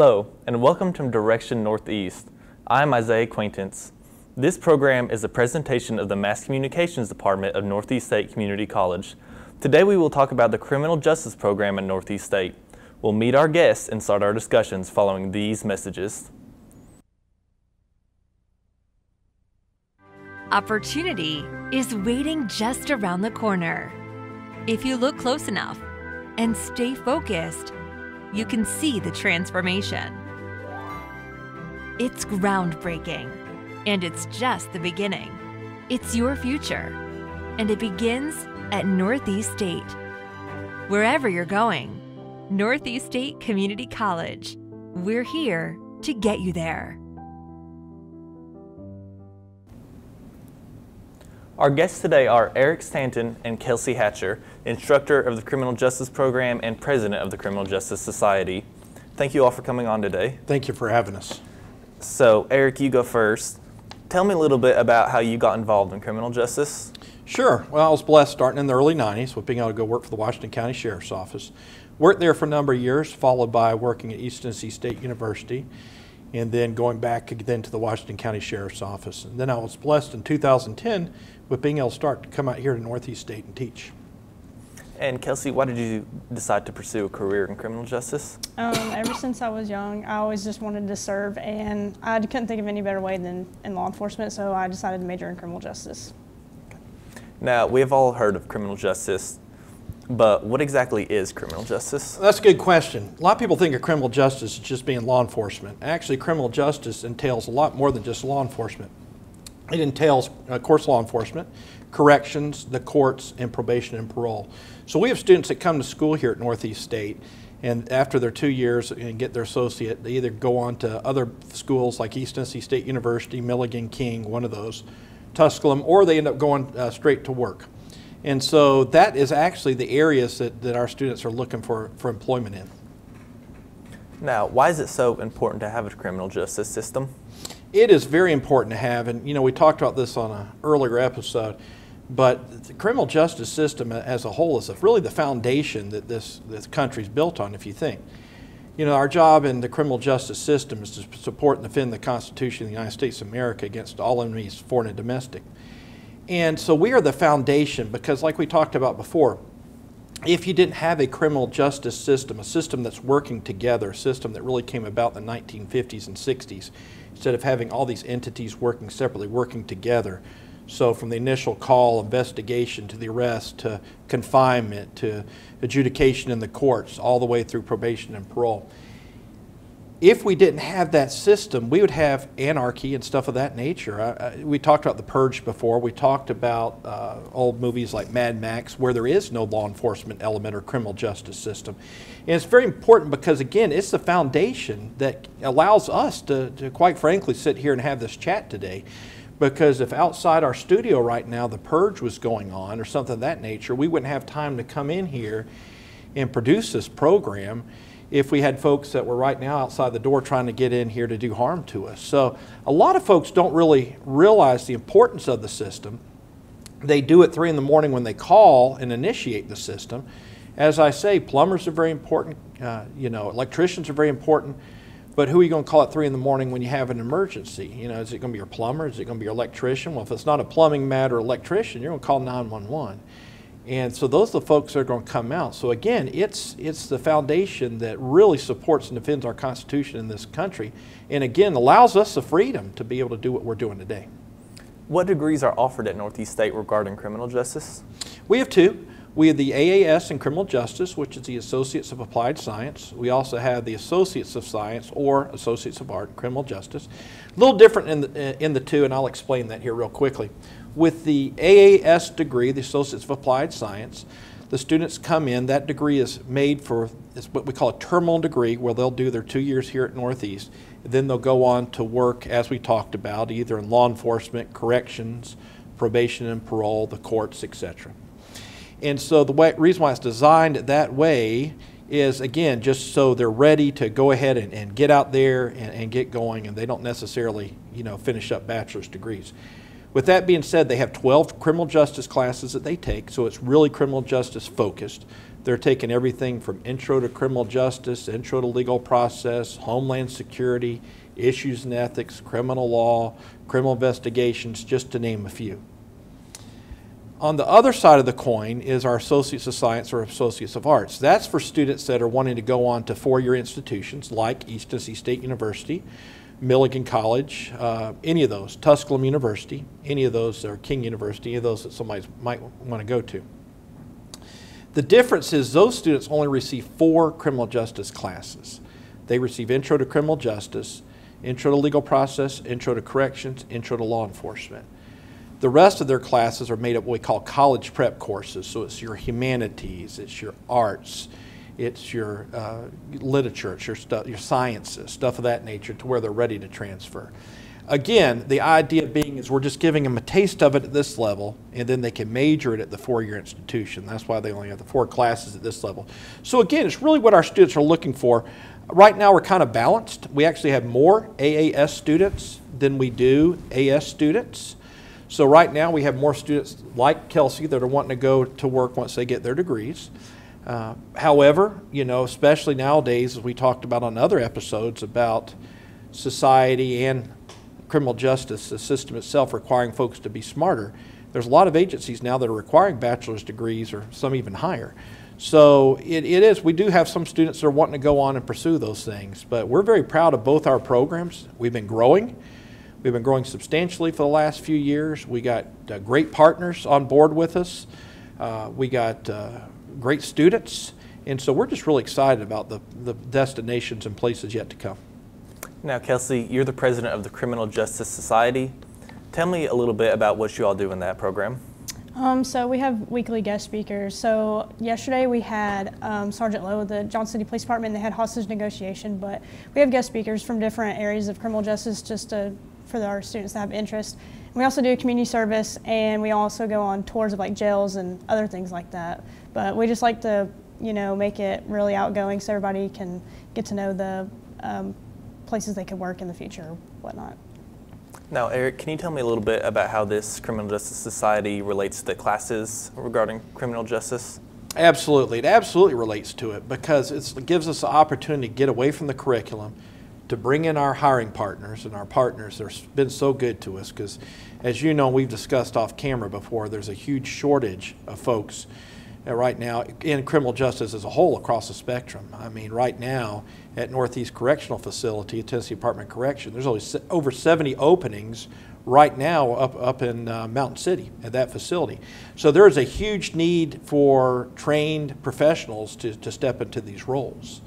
Hello, and welcome to Direction Northeast. I'm Isaiah Acquaintance. This program is a presentation of the Mass Communications Department of Northeast State Community College. Today we will talk about the Criminal Justice Program at Northeast State. We'll meet our guests and start our discussions following these messages. Opportunity is waiting just around the corner. If you look close enough and stay focused, you can see the transformation. It's groundbreaking, and it's just the beginning. It's your future, and it begins at Northeast State. Wherever you're going, Northeast State Community College, we're here to get you there. Our guests today are Eric Stanton and Kelsi Hatcher, instructor of the Criminal Justice Program and president of the Criminal Justice Society. Thank you all for coming on today. Thank you for having us. So, Eric, you go first. Tell me a little bit about how you got involved in criminal justice. Sure. Well, I was blessed starting in the early 90s with being able to go work for the Washington County Sheriff's Office. Worked there for a number of years, followed by working at East Tennessee State University, and then going back again to the Washington County Sheriff's Office. And then I was blessed in 2010 with being able to start to come out here to Northeast State and teach. And Kelsi, why did you decide to pursue a career in criminal justice? Um, ever since I was young, I always just wanted to serve, and I couldn't think of any better way than in law enforcement, so I decided to major in criminal justice. Now, we have all heard of criminal justice, but what exactly is criminal justice? That's a good question. A lot of people think of criminal justice as just being law enforcement. Actually, criminal justice entails a lot more than just law enforcement. It entails, of course, law enforcement, corrections, the courts, and probation and parole. So we have students that come to school here at Northeast State, and after their two years and get their associate, they either go on to other schools like East Tennessee State University, Milligan, King, one of those, Tusculum, or they end up going uh, straight to work. And so that is actually the areas that, that our students are looking for, for employment in. Now, why is it so important to have a criminal justice system? It is very important to have, and you know, we talked about this on an earlier episode, but the criminal justice system as a whole is really the foundation that this, this country is built on, if you think. You know, our job in the criminal justice system is to support and defend the Constitution of the United States of America against all enemies, foreign and domestic. And so we are the foundation because, like we talked about before, if you didn't have a criminal justice system, a system that's working together, a system that really came about in the 1950s and 60s, instead of having all these entities working separately, working together. So from the initial call, investigation, to the arrest, to confinement, to adjudication in the courts, all the way through probation and parole. If we didn't have that system, we would have anarchy and stuff of that nature. I, I, we talked about the purge before. We talked about uh, old movies like Mad Max, where there is no law enforcement element or criminal justice system. And it's very important because, again, it's the foundation that allows us to, to, quite frankly, sit here and have this chat today. Because if outside our studio right now the purge was going on or something of that nature, we wouldn't have time to come in here and produce this program if we had folks that were right now outside the door trying to get in here to do harm to us. So a lot of folks don't really realize the importance of the system. They do at 3 in the morning when they call and initiate the system as I say, plumbers are very important. Uh, you know, electricians are very important. But who are you going to call at three in the morning when you have an emergency? You know, is it going to be your plumber? Is it going to be your electrician? Well, if it's not a plumbing matter, electrician, you're going to call 911. And so those are the folks that are going to come out. So again, it's it's the foundation that really supports and defends our Constitution in this country, and again allows us the freedom to be able to do what we're doing today. What degrees are offered at Northeast State regarding criminal justice? We have two. We have the AAS in Criminal Justice, which is the Associates of Applied Science. We also have the Associates of Science or Associates of Art in Criminal Justice. A little different in the, in the two, and I'll explain that here real quickly. With the AAS degree, the Associates of Applied Science, the students come in. That degree is made for it's what we call a terminal degree, where they'll do their two years here at Northeast. Then they'll go on to work, as we talked about, either in law enforcement, corrections, probation and parole, the courts, etc. And so the way, reason why it's designed that way is, again, just so they're ready to go ahead and, and get out there and, and get going, and they don't necessarily, you know, finish up bachelor's degrees. With that being said, they have 12 criminal justice classes that they take, so it's really criminal justice focused. They're taking everything from intro to criminal justice, intro to legal process, homeland security, issues and ethics, criminal law, criminal investigations, just to name a few. On the other side of the coin is our Associates of Science or Associates of Arts. That's for students that are wanting to go on to four-year institutions like East Tennessee State University, Milligan College, uh, any of those, Tusculum University, any of those, or King University, any of those that somebody might want to go to. The difference is those students only receive four criminal justice classes. They receive Intro to Criminal Justice, Intro to Legal Process, Intro to Corrections, Intro to Law Enforcement. The rest of their classes are made up what we call college prep courses. So it's your humanities, it's your arts, it's your uh, literature, it's your, stu- your sciences, stuff of that nature, to where they're ready to transfer. Again, the idea being is we're just giving them a taste of it at this level, and then they can major it at the four year institution. That's why they only have the four classes at this level. So, again, it's really what our students are looking for. Right now, we're kind of balanced. We actually have more AAS students than we do AS students. So right now we have more students like Kelsi that are wanting to go to work once they get their degrees. Uh, however, you know, especially nowadays, as we talked about on other episodes about society and criminal justice, the system itself requiring folks to be smarter, there's a lot of agencies now that are requiring bachelor's degrees or some even higher. So it, it is, we do have some students that are wanting to go on and pursue those things, but we're very proud of both our programs. We've been growing. We've been growing substantially for the last few years. We got uh, great partners on board with us. Uh, we got uh, great students. And so we're just really excited about the, the destinations and places yet to come. Now, Kelsi, you're the president of the Criminal Justice Society. Tell me a little bit about what you all do in that program. Um, so we have weekly guest speakers. So yesterday we had um, Sergeant Lowe, of the Johnson City Police Department. They had hostage negotiation, but we have guest speakers from different areas of criminal justice just to for our students that have interest. We also do community service and we also go on tours of like jails and other things like that. But we just like to, you know, make it really outgoing so everybody can get to know the um, places they could work in the future whatnot. Now, Eric, can you tell me a little bit about how this Criminal Justice Society relates to the classes regarding criminal justice? Absolutely. It absolutely relates to it because it gives us the opportunity to get away from the curriculum to bring in our hiring partners and our partners that have been so good to us because as you know we've discussed off camera before there's a huge shortage of folks uh, right now in criminal justice as a whole across the spectrum. I mean right now at northeast correctional facility tennessee department of correction there's only over 70 openings right now up, up in uh, mountain city at that facility. So there is a huge need for trained professionals to, to step into these roles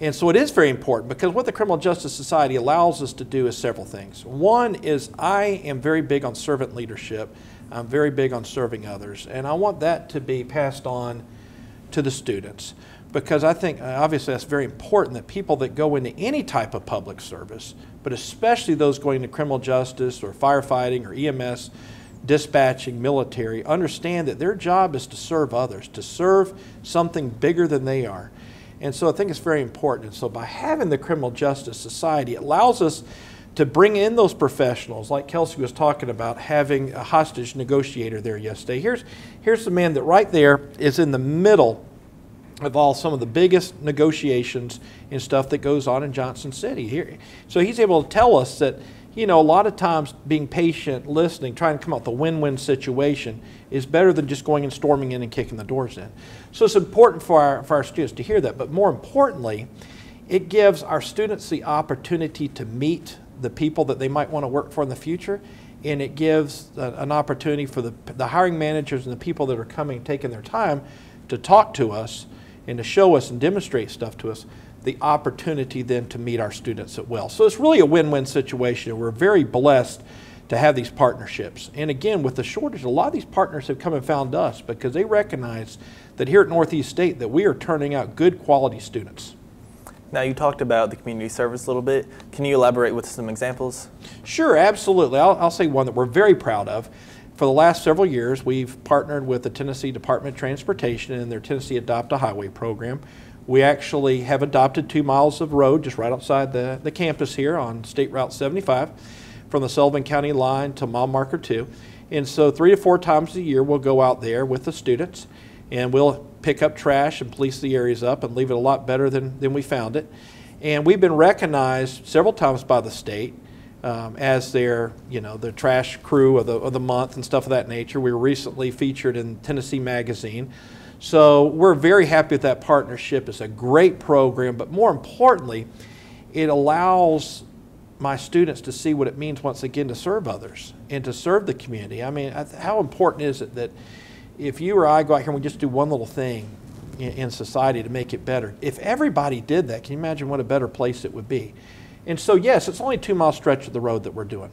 and so it is very important because what the Criminal Justice Society allows us to do is several things. One is I am very big on servant leadership. I'm very big on serving others. And I want that to be passed on to the students because I think uh, obviously that's very important that people that go into any type of public service, but especially those going to criminal justice or firefighting or EMS, dispatching, military, understand that their job is to serve others, to serve something bigger than they are. And so I think it's very important. And so by having the Criminal Justice Society, it allows us to bring in those professionals, like Kelsi was talking about, having a hostage negotiator there yesterday. Here's, here's the man that right there is in the middle of all some of the biggest negotiations and stuff that goes on in Johnson City. Here, so he's able to tell us that you know, a lot of times being patient, listening, trying to come up with a win win situation is better than just going and storming in and kicking the doors in. So it's important for our, for our students to hear that. But more importantly, it gives our students the opportunity to meet the people that they might want to work for in the future. And it gives a, an opportunity for the, the hiring managers and the people that are coming, taking their time to talk to us and to show us and demonstrate stuff to us the opportunity then to meet our students at well. So it's really a win-win situation. We're very blessed to have these partnerships. And again, with the shortage, a lot of these partners have come and found us because they recognize that here at Northeast State that we are turning out good quality students. Now you talked about the community service a little bit. Can you elaborate with some examples? Sure, absolutely. I'll, I'll say one that we're very proud of. For the last several years, we've partnered with the Tennessee Department of Transportation and their Tennessee Adopt a Highway program we actually have adopted two miles of road just right outside the, the campus here on State Route 75 from the Sullivan County line to mile marker 2. And so three to four times a year we'll go out there with the students and we'll pick up trash and police the areas up and leave it a lot better than, than we found it. And we've been recognized several times by the state um, as their, you know, the trash crew of the, of the month and stuff of that nature. We were recently featured in Tennessee Magazine. So we're very happy with that partnership. It's a great program, but more importantly, it allows my students to see what it means once again to serve others and to serve the community. I mean, how important is it that if you or I go out here and we just do one little thing in, in society to make it better, if everybody did that, can you imagine what a better place it would be? And so, yes, it's only a two mile stretch of the road that we're doing.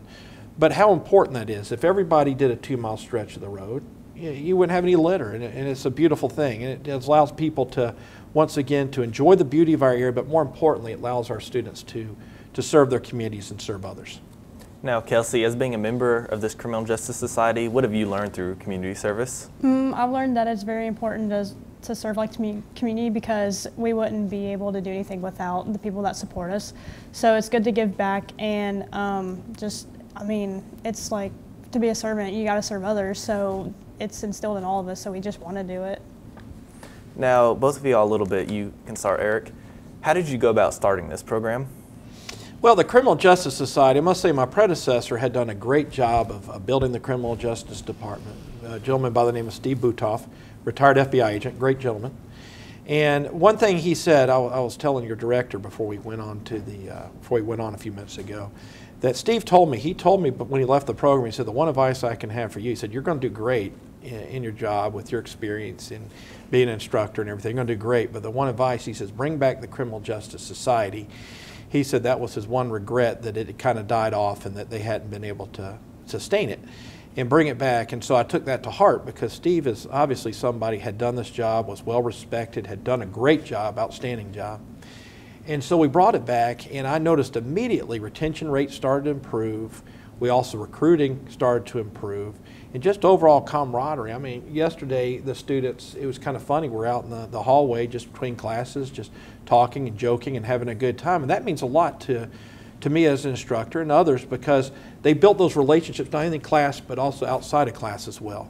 But how important that is. If everybody did a two mile stretch of the road, you, you wouldn't have any litter. And, it, and, it's a beautiful thing. And it, it allows people to, once again, to enjoy the beauty of our area, but more importantly, it allows our students to, to serve their communities and serve others. Now, Kelsi, as being a member of this Criminal Justice Society, what have you learned through community service? Mm, I've learned that it's very important to, to serve like community because we wouldn't be able to do anything without the people that support us. So it's good to give back and um, just, I mean, it's like to be a servant, you got to serve others. So it's instilled in all of us, so we just want to do it. Now, both of you all a little bit, you can start, Eric. How did you go about starting this program? Well, the Criminal Justice Society, I must say my predecessor had done a great job of, of building the Criminal Justice Department. A gentleman by the name of Steve Butoff, retired FBI agent, great gentleman. And one thing he said, I, I was telling your director before we went on to the, uh, before we went on a few minutes ago, that Steve told me, he told me but when he left the program, he said, the one advice I can have for you, he said, you're going to do great in, your job with your experience in being an instructor and everything. You're going to do great. But the one advice, he says, bring back the Criminal Justice Society he said that was his one regret that it kind of died off and that they hadn't been able to sustain it and bring it back. And so I took that to heart because Steve is obviously somebody had done this job, was well respected, had done a great job, outstanding job. And so we brought it back, and I noticed immediately retention rates started to improve. We also recruiting started to improve, and just overall camaraderie. I mean, yesterday the students, it was kind of funny. We're out in the, the hallway just between classes, just talking and joking and having a good time. And that means a lot to, to me as an instructor and others because they built those relationships not only in class but also outside of class as well.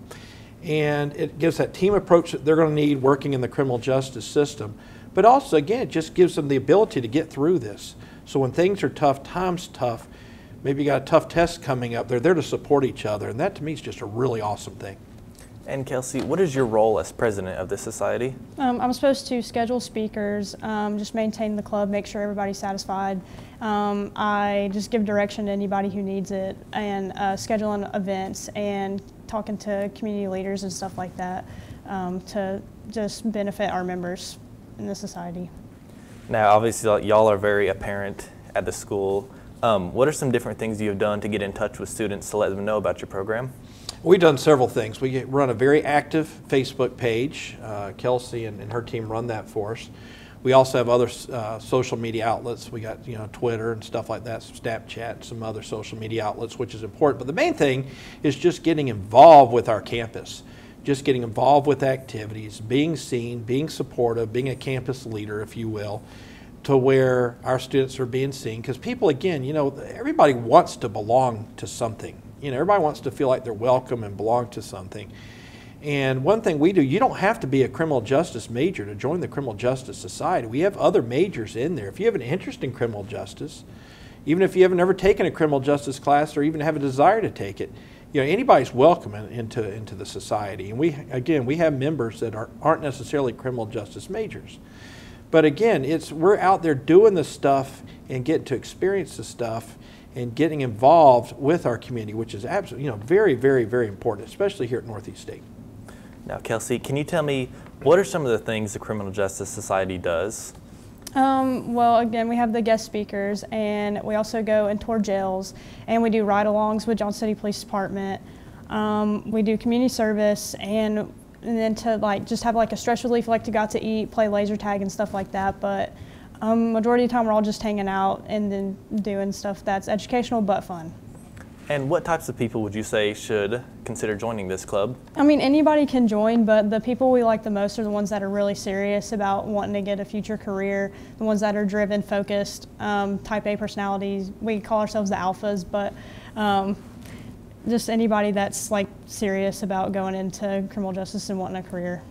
And it gives that team approach that they're going to need working in the criminal justice system. But also, again, it just gives them the ability to get through this. So when things are tough, time's tough, maybe you got a tough test coming up, they're there to support each other. And that to me is just a really awesome thing. And Kelsi, what is your role as president of this society? Um, I'm supposed to schedule speakers, um, just maintain the club, make sure everybody's satisfied. Um, I just give direction to anybody who needs it, and uh, scheduling events and talking to community leaders and stuff like that um, to just benefit our members in the society. Now, obviously, y'all are very apparent at the school. Um, what are some different things you have done to get in touch with students to let them know about your program? We've done several things. We run a very active Facebook page. Uh, Kelsi and, and, her team run that for us. We also have other uh, social media outlets. We got you know Twitter and stuff like that, Snapchat, some other social media outlets, which is important. But the main thing is just getting involved with our campus, just getting involved with activities, being seen, being supportive, being a campus leader, if you will, to where our students are being seen. Because people, again, you know, everybody wants to belong to something you know, everybody wants to feel like they're welcome and belong to something. And one thing we do, you don't have to be a criminal justice major to join the Criminal Justice Society. We have other majors in there. If you have an interest in criminal justice, even if you haven't ever taken a criminal justice class or even have a desire to take it, you know, anybody's welcome into, into the society. And we, again, we have members that are, aren't necessarily criminal justice majors. But again, it's, we're out there doing the stuff and getting to experience the stuff and getting involved with our community, which is absolutely, you know, very, very, very important, especially here at Northeast State. Now, Kelsi, can you tell me what are some of the things the Criminal Justice Society does? Um, well, again, we have the guest speakers, and we also go and tour jails, and we do ride-alongs with John City Police Department. Um, we do community service, and, and then to like just have like a stress relief, like to go out to eat, play laser tag, and stuff like that. But um, majority of the time, we're all just hanging out and then doing stuff that's educational but fun. And what types of people would you say should consider joining this club? I mean, anybody can join, but the people we like the most are the ones that are really serious about wanting to get a future career, the ones that are driven, focused, um, type A personalities. We call ourselves the alphas, but um, just anybody that's like serious about going into criminal justice and wanting a career.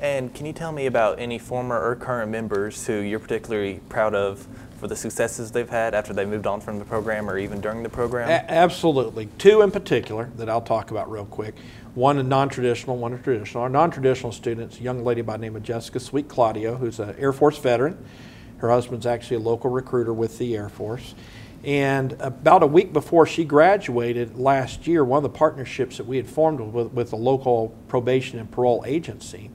And can you tell me about any former or current members who you're particularly proud of for the successes they've had after they moved on from the program or even during the program? A- absolutely. Two in particular that I'll talk about real quick. One a non-traditional, one a traditional. Our non-traditional students, a young lady by the name of Jessica Sweet Claudio, who's an Air Force veteran. Her husband's actually a local recruiter with the Air Force. And about a week before she graduated last year, one of the partnerships that we had formed with, with the local probation and parole agency,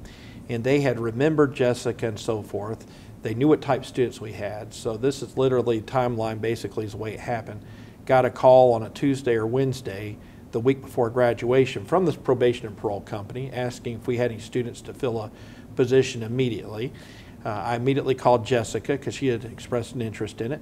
and they had remembered Jessica and so forth. They knew what type of students we had. So this is literally timeline basically is the way it happened. Got a call on a Tuesday or Wednesday the week before graduation from this probation and parole company asking if we had any students to fill a position immediately. Uh, I immediately called Jessica because she had expressed an interest in it.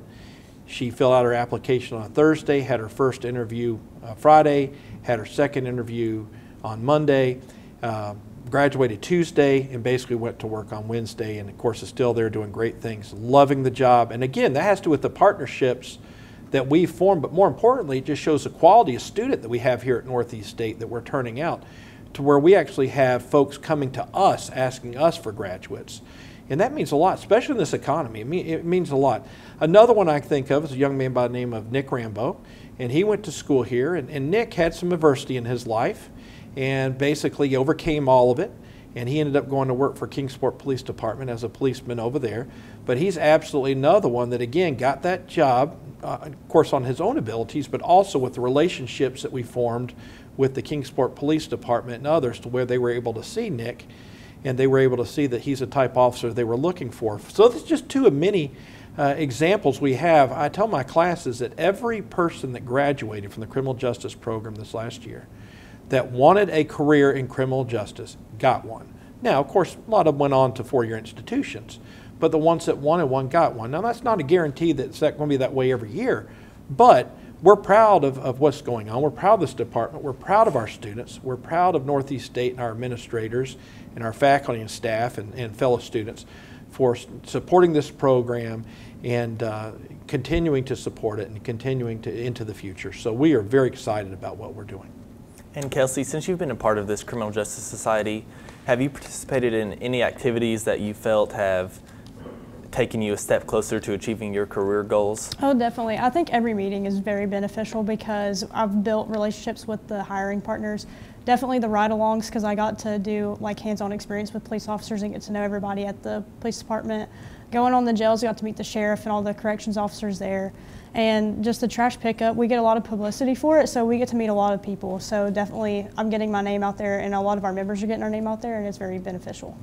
She filled out her application on Thursday, had her first interview uh, Friday, had her second interview on Monday, uh, graduated Tuesday, and basically went to work on Wednesday. And of course, is still there doing great things, loving the job. And again, that has to do with the partnerships that we formed, but more importantly, it just shows the quality of student that we have here at Northeast State that we're turning out to where we actually have folks coming to us asking us for graduates. And that means a lot, especially in this economy. It means a lot. Another one I think of is a young man by the name of Nick Rambo. And he went to school here. And, and Nick had some adversity in his life and basically overcame all of it. And he ended up going to work for Kingsport Police Department as a policeman over there. But he's absolutely another one that, again, got that job, uh, of course, on his own abilities, but also with the relationships that we formed with the Kingsport Police Department and others to where they were able to see Nick and they were able to see that he's a type officer they were looking for. So that's just two of many uh, examples we have. I tell my classes that every person that graduated from the criminal justice program this last year that wanted a career in criminal justice got one. Now, of course, a lot of them went on to four year institutions, but the ones that wanted one got one. Now, that's not a guarantee that it's going to be that way every year, but we're proud of, of what's going on. We're proud of this department. We're proud of our students. We're proud of Northeast State and our administrators and our faculty and staff and, and fellow students for supporting this program and uh, continuing to support it and continuing to into the future. So we are very excited about what we're doing. And Kelsi, since you've been a part of this Criminal Justice Society, have you participated in any activities that you felt have taken you a step closer to achieving your career goals? Oh, definitely. I think every meeting is very beneficial because I've built relationships with the hiring partners. Definitely the ride-alongs because I got to do like hands-on experience with police officers and get to know everybody at the police department. Going on the jails, I got to meet the sheriff and all the corrections officers there. And just the trash pickup, we get a lot of publicity for it, so we get to meet a lot of people. So definitely, I'm getting my name out there, and a lot of our members are getting our name out there, and it's very beneficial.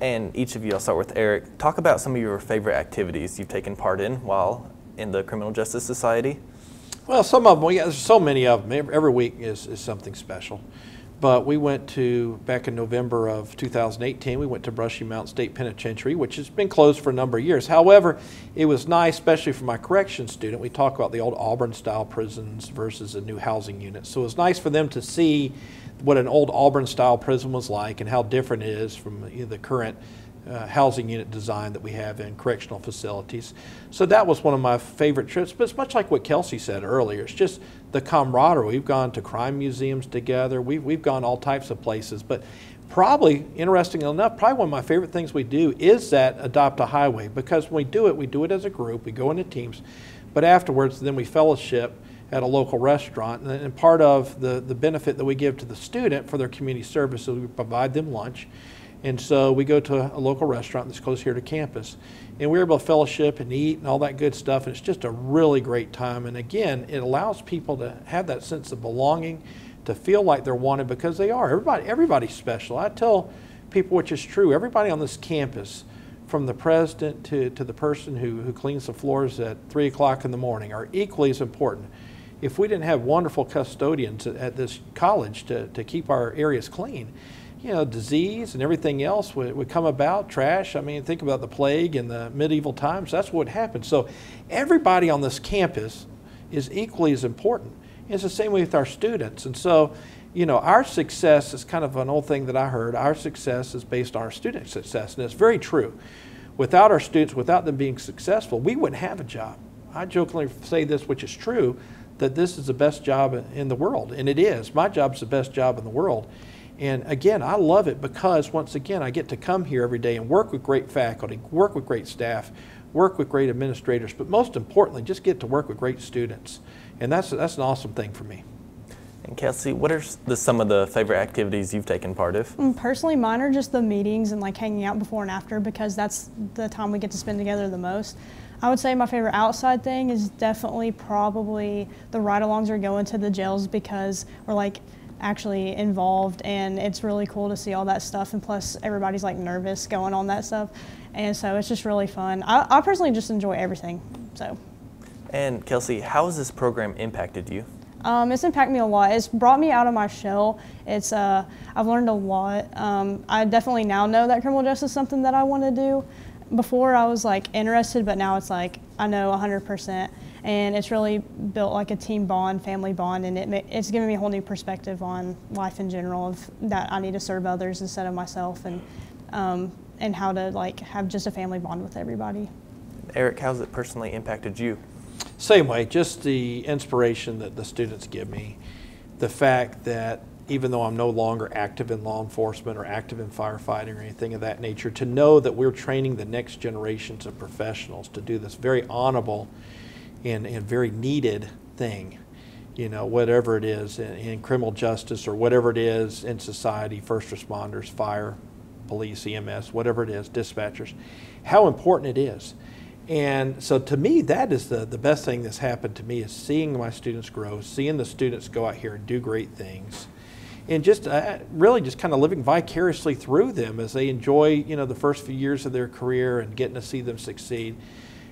And each of you, I'll start with Eric. Talk about some of your favorite activities you've taken part in while in the Criminal Justice Society. Well, some of them, yeah, there's so many of them. Every week is, is something special. But we went to, back in November of 2018, we went to Brushy Mountain State Penitentiary, which has been closed for a number of years. However, it was nice, especially for my correction student. We talk about the old Auburn style prisons versus the new housing units. So it was nice for them to see what an old Auburn style prison was like and how different it is from the current uh, housing unit design that we have in correctional facilities. So that was one of my favorite trips, but it's much like what Kelsi said earlier. It's just the camaraderie. We've gone to crime museums together, we've, we've gone all types of places, but probably, interestingly enough, probably one of my favorite things we do is that adopt a highway because when we do it, we do it as a group, we go into teams, but afterwards, then we fellowship at a local restaurant. And, and part of the, the benefit that we give to the student for their community service is we provide them lunch. And so we go to a, local restaurant that's close here to campus. And we're able to fellowship and eat and all that good stuff. And it's just a really great time. And again, it allows people to have that sense of belonging, to feel like they're wanted because they are. Everybody, everybody's special. I tell people, which is true, everybody on this campus, from the president to, to the person who, who cleans the floors at 3 o'clock in the morning, are equally as important. If we didn't have wonderful custodians at, at this college to, to keep our areas clean, you know, disease and everything else would, would come about, trash. I mean, think about the plague in the medieval times. That's what happened. So everybody on this campus is equally as important. It's the same way with our students. And so, you know, our success is kind of an old thing that I heard. Our success is based on our student success. And it's very true. Without our students, without them being successful, we wouldn't have a job. I jokingly say this, which is true, that this is the best job in the world. And it is. My job is the best job in the world. And again, I love it because once again, I get to come here every day and work with great faculty, work with great staff, work with great administrators, but most importantly, just get to work with great students. And that's, that's an awesome thing for me. And Kelsi, what are the, some of the favorite activities you've taken part of? Mm, Personally, mine are just the meetings and like hanging out before and after because that's the time we get to spend together the most. I would say my favorite outside thing is definitely probably the ride-alongs or going to the jails because we're like actually involved and it's really cool to see all that stuff and plus everybody's like nervous going on that stuff and so it's just really fun. I, I personally just enjoy everything. So. And Kelsi, how has this program impacted you? Um, it's impacted me a lot. It's brought me out of my shell. It's uh, I've learned a lot. Um, I definitely now know that criminal justice is something that I want to do. Before I was like interested, but now it's like I know 100%. And it's really built like a team bond, family bond, and it, it's given me a whole new perspective on life in general of that I need to serve others instead of myself, and um, and how to like have just a family bond with everybody. Eric, how's it personally impacted you? Same way, just the inspiration that the students give me, the fact that even though I'm no longer active in law enforcement or active in firefighting or anything of that nature, to know that we're training the next generations of professionals to do this very honorable and, and very needed thing, you know, whatever it is in, in criminal justice or whatever it is in society, first responders, fire, police, EMS, whatever it is, dispatchers, how important it is. And so to me, that is the, the best thing that's happened to me is seeing my students grow, seeing the students go out here and do great things, and just uh, really just kind of living vicariously through them as they enjoy, you know, the first few years of their career and getting to see them succeed.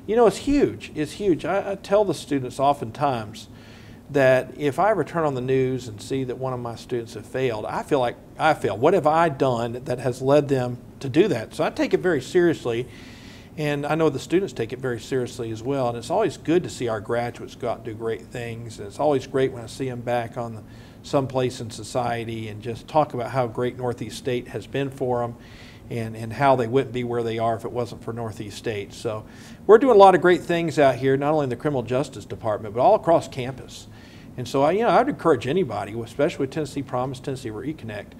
You know, it's huge. It's huge. I, I tell the students oftentimes that if I ever turn on the news and see that one of my students have failed, I feel like I failed. What have I done that has led them to do that? So I take it very seriously and I know the students take it very seriously as well. And it's always good to see our graduates go out and do great things. And it's always great when I see them back on the, someplace in society and just talk about how great Northeast State has been for them and, and how they wouldn't be where they are if it wasn't for Northeast State. So we're doing a lot of great things out here, not only in the criminal justice department, but all across campus. And so I, you know, I'd encourage anybody, especially with Tennessee Promise, Tennessee Reconnect,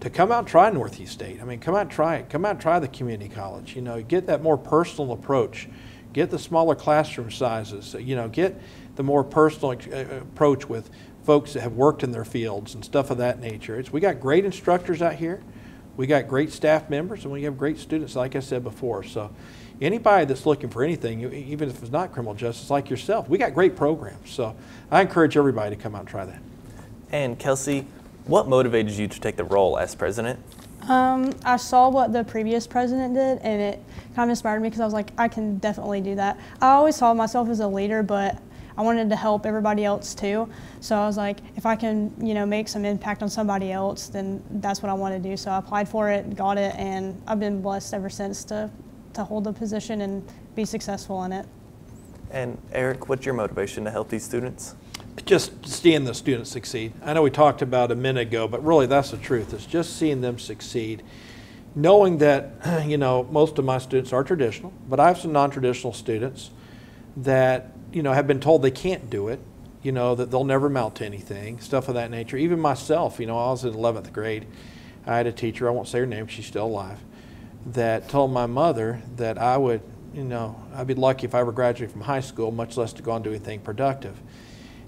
to come out and try Northeast State. I mean, come out and try it. Come out and try the community college. You know, get that more personal approach. Get the smaller classroom sizes. You know, get the more personal uh, approach with folks that have worked in their fields and stuff of that nature. It's, we got great instructors out here. We got great staff members, and we have great students, like I said before. So, anybody that's looking for anything, even if it's not criminal justice, like yourself, we got great programs. So, I encourage everybody to come out and try that. And Kelsi, what motivated you to take the role as president? Um, I saw what the previous president did, and it kind of inspired me because I was like, I can definitely do that. I always saw myself as a leader, but I wanted to help everybody else too. So I was like, if I can, you know, make some impact on somebody else, then that's what I want to do. So I applied for it, got it, and I've been blessed ever since to to hold the position and be successful in it. And Eric, what's your motivation to help these students? just seeing the students succeed. I know we talked about a minute ago, but really that's the truth. It's just seeing them succeed. Knowing that, you know, most of my students are traditional, but I have some non-traditional students that, you know, have been told they can't do it, you know, that they'll never amount to anything, stuff of that nature. Even myself, you know, I was in 11th grade. I had a teacher, I won't say her name, she's still alive, that told my mother that I would, you know, I'd be lucky if I ever graduated from high school, much less to go and do anything productive.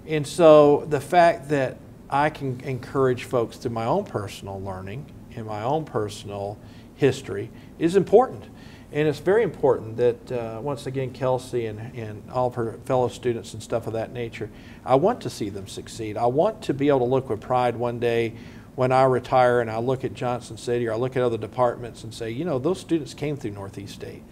And so the fact that I can encourage folks through my own personal learning and my own personal history is important. And it's very important that, uh, once again, Kelsi and, and all of her fellow students and stuff of that nature, I want to see them succeed. I want to be able to look with pride one day when I retire and I look at Johnson City or I look at other departments and say, you know, those students came through Northeast State.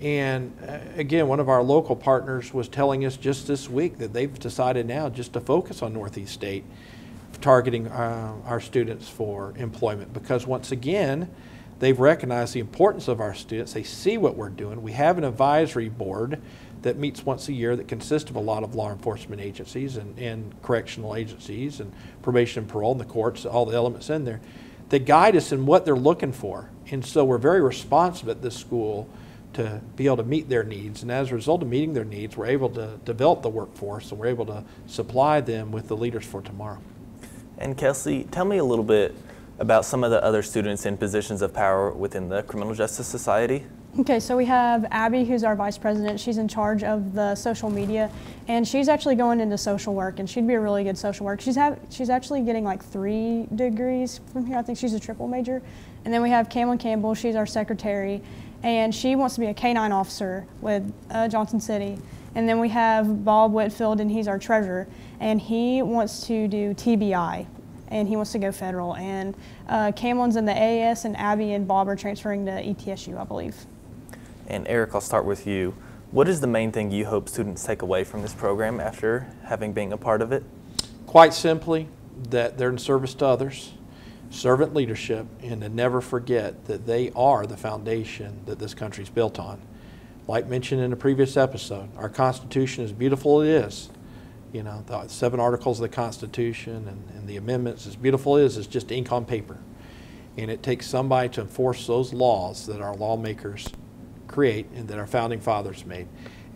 And uh, again, one of our local partners was telling us just this week that they've decided now just to focus on Northeast State, targeting uh, our students for employment because once again, they've recognized the importance of our students. They see what we're doing. We have an advisory board that meets once a year that consists of a lot of law enforcement agencies and, and correctional agencies and probation and parole and the courts, all the elements in there, that guide us in what they're looking for. And so we're very responsive at this school to be able to meet their needs. And as a result of meeting their needs, we're able to develop the workforce and we're able to supply them with the leaders for tomorrow. And Kelsi, tell me a little bit about some of the other students in positions of power within the Criminal Justice Society. Okay, so we have Abby, who's our vice president. She's in charge of the social media, and she's actually going into social work, and she'd be a really good social work. She's have she's actually getting like three degrees from here. I think she's a triple major. And then we have Cameron Campbell. She's our secretary, and she wants to be a K-9 officer with uh, Johnson City. And then we have Bob Whitfield, and he's our treasurer, and he wants to do TBI, and he wants to go federal. And uh, Cameron's in the AAS, and Abby and Bob are transferring to ETSU, I believe. And Eric, I'll start with you. What is the main thing you hope students take away from this program after having been a part of it? Quite simply, that they're in service to others, servant leadership, and to never forget that they are the foundation that this country is built on. Like mentioned in a previous episode, our Constitution, as beautiful as it is, you know, the seven articles of the Constitution and, and the amendments, as beautiful as it is, it's just ink on paper. And it takes somebody to enforce those laws that our lawmakers create and that our founding fathers made.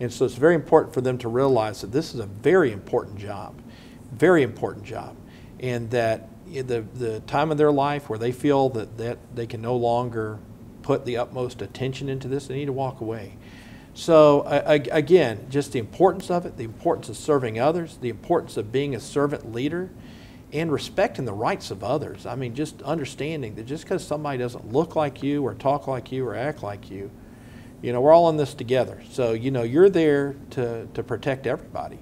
And so it's very important for them to realize that this is a very important job, very important job, and that the, the time of their life where they feel that, that they can no longer put the utmost attention into this, they need to walk away. So again, just the importance of it, the importance of serving others, the importance of being a servant leader, and respecting the rights of others. I mean, just understanding that just because somebody doesn't look like you or talk like you or act like you, you know, we're all in this together. So, you know, you're there to, to protect everybody.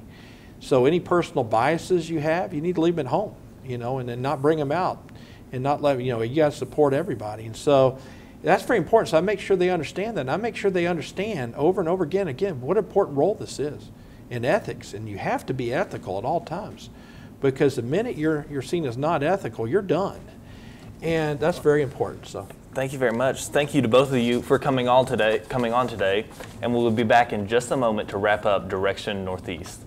So any personal biases you have, you need to leave them at home, you know, and then not bring them out and not let, you know, you got to support everybody. And so that's very important. So I make sure they understand that. And I make sure they understand over and over again, again, what an important role this is in ethics. And you have to be ethical at all times because the minute you're, you're seen as not ethical, you're done. And that's very important. So. Thank you very much. Thank you to both of you for coming on today, coming on today, and we will be back in just a moment to wrap up Direction Northeast.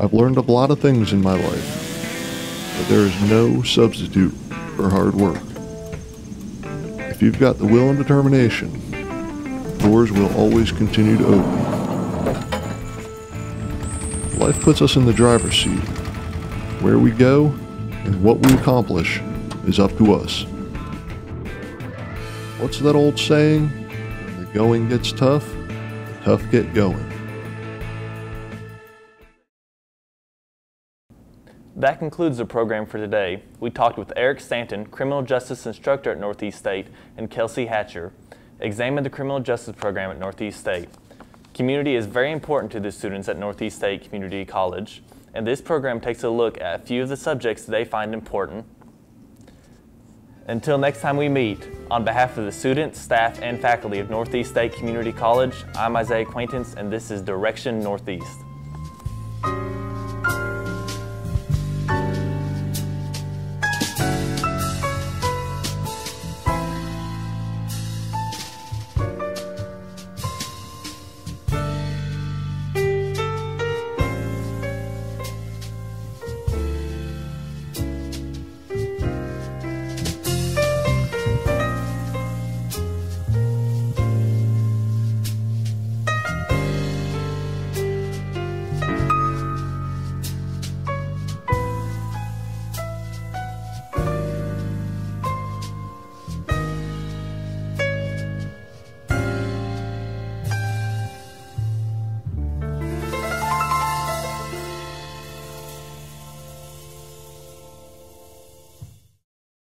I've learned a lot of things in my life, but there is no substitute for hard work. If you've got the will and determination, doors will always continue to open. Life puts us in the driver's seat. Where we go and what we accomplish is up to us. What's that old saying? When the going gets tough, the tough get going. That concludes the program for today. We talked with Eric Stanton, criminal justice instructor at Northeast State, and Kelsi Hatcher, examined the criminal justice program at Northeast State. Community is very important to the students at Northeast State Community College, and this program takes a look at a few of the subjects they find important. Until next time we meet, on behalf of the students, staff, and faculty of Northeast State Community College, I'm Isaiah Acquaintance, and this is Direction Northeast.